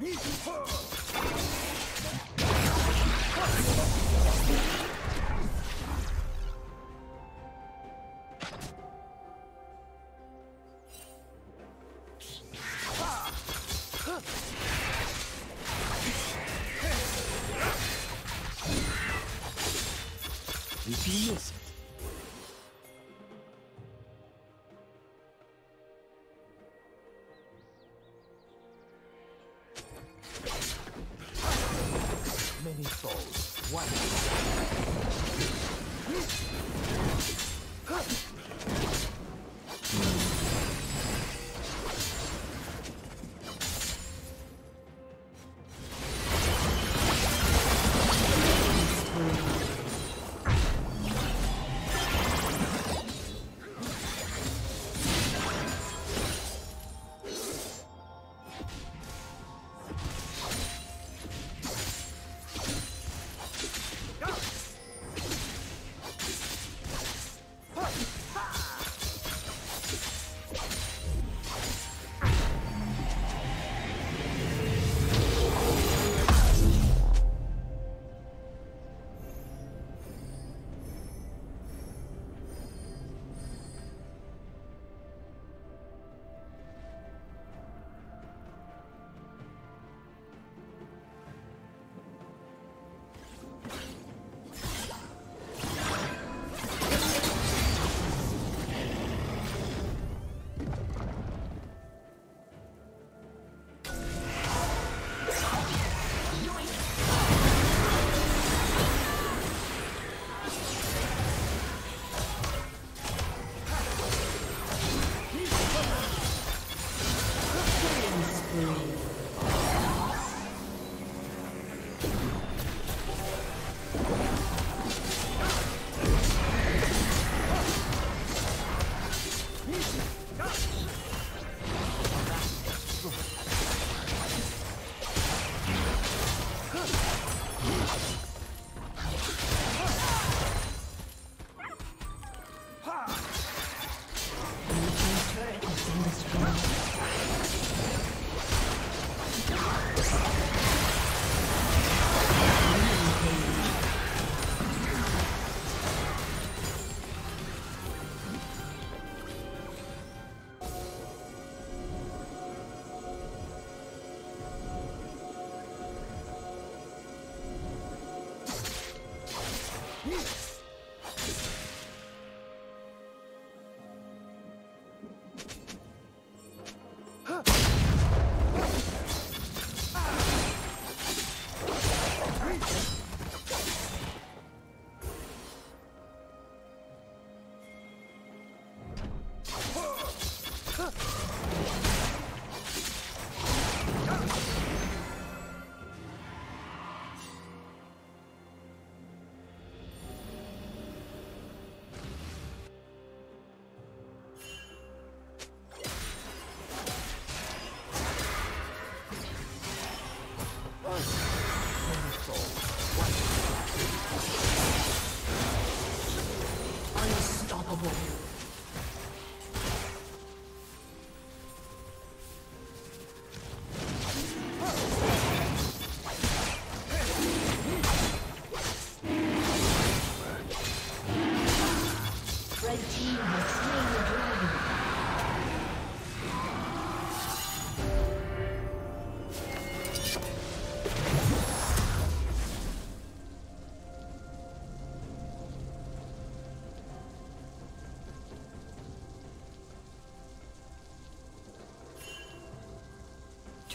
Huh! Thank you.